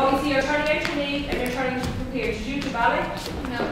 Obviously, you're turning out your knee and you're turning to prepare. Did you do ballet? No.